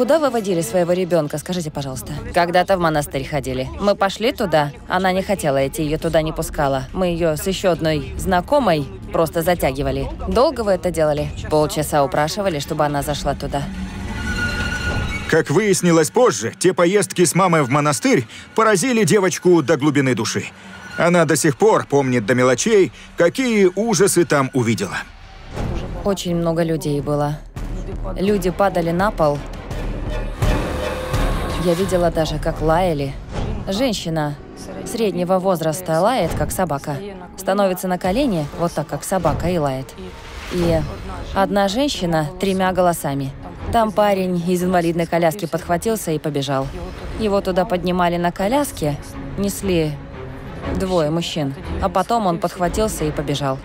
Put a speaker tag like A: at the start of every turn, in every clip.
A: куда вы водили своего ребенка, скажите, пожалуйста? Когда-то в монастырь ходили. Мы пошли туда, она не хотела идти, ее туда не пускала. Мы ее с еще одной знакомой просто затягивали. Долго вы это делали? Полчаса упрашивали, чтобы она зашла туда.
B: Как выяснилось позже, те поездки с мамой в монастырь поразили девочку до глубины души. Она до сих пор помнит до мелочей, какие ужасы там увидела.
A: Очень много людей было. Люди падали на пол. Я видела даже, как лаяли. Женщина среднего возраста лает, как собака. Становится на колени, вот так, как собака, и лает. И одна женщина тремя голосами. Там парень из инвалидной коляски подхватился и побежал. Его туда поднимали на коляске, несли двое мужчин, а потом он подхватился и побежал.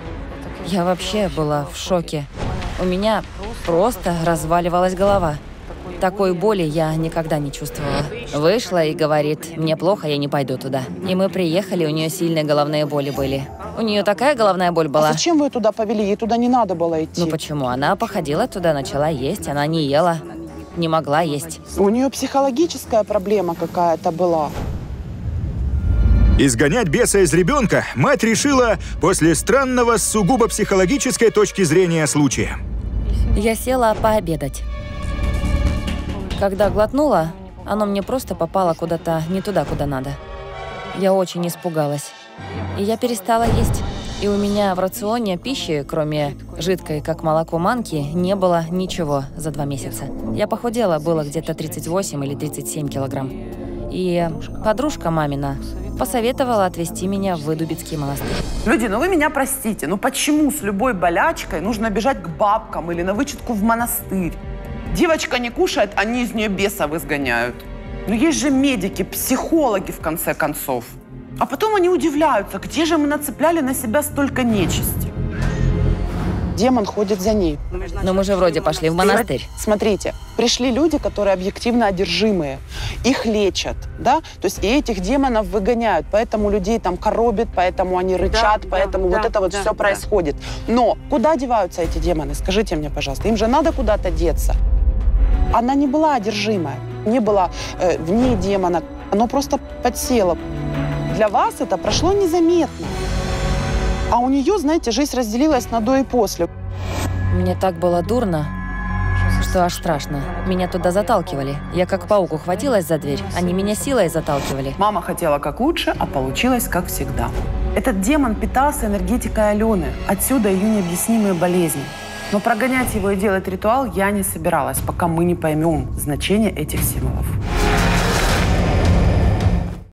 A: Я вообще была в шоке. У меня просто разваливалась голова. Такой боли я никогда не чувствовала. Вышла и говорит, мне плохо, я не пойду туда. И мы приехали, у нее сильные головные боли были. У нее такая головная боль была.
C: А зачем вы туда повели? Ей туда не надо было идти.
A: Ну почему? Она походила туда, начала есть, она не ела, не могла есть.
C: У нее психологическая проблема какая-то была.
B: Изгонять беса из ребенка мать решила после странного с сугубо психологической точки зрения случая.
A: Я села пообедать. Когда глотнула, оно мне просто попало куда-то не туда, куда надо. Я очень испугалась. И я перестала есть. И у меня в рационе пищи, кроме жидкой, как молоко манки, не было ничего за два месяца. Я похудела, было где-то 38 или 37 килограмм. И подружка мамина посоветовала отвезти меня в Выдубицкий монастырь.
C: Люди, ну вы меня простите, ну почему с любой болячкой нужно бежать к бабкам или на вычетку в монастырь? Девочка не кушает, они из нее бесов изгоняют. Но есть же медики, психологи, в конце концов. А потом они удивляются, где же мы нацепляли на себя столько нечисти. Демон ходит за ней.
A: Но мы же вроде пошли в монастырь.
C: Смотрите, пришли люди, которые объективно одержимые. Их лечат, да? То есть и этих демонов выгоняют. Поэтому людей там коробит, поэтому они рычат,
D: Да,
C: поэтому
D: да,
C: вот
D: да,
C: это вот
D: да,
C: все
D: да.
C: происходит. Но куда деваются эти демоны? Скажите мне, пожалуйста. Им же надо куда-то деться. Она не была одержимая, не было э, вне демона. Оно просто подсело. Для вас это прошло незаметно. А у нее, знаете, жизнь разделилась на до и после.
A: Мне так было дурно, что аж страшно. Меня туда заталкивали. Я как паук ухватилась за дверь. Они меня силой заталкивали.
C: Мама хотела как лучше, а получилось как всегда. Этот демон питался энергетикой Алены. Отсюда ее необъяснимые болезни. Но прогонять его и делать ритуал я не собиралась, пока мы не поймем значение этих символов.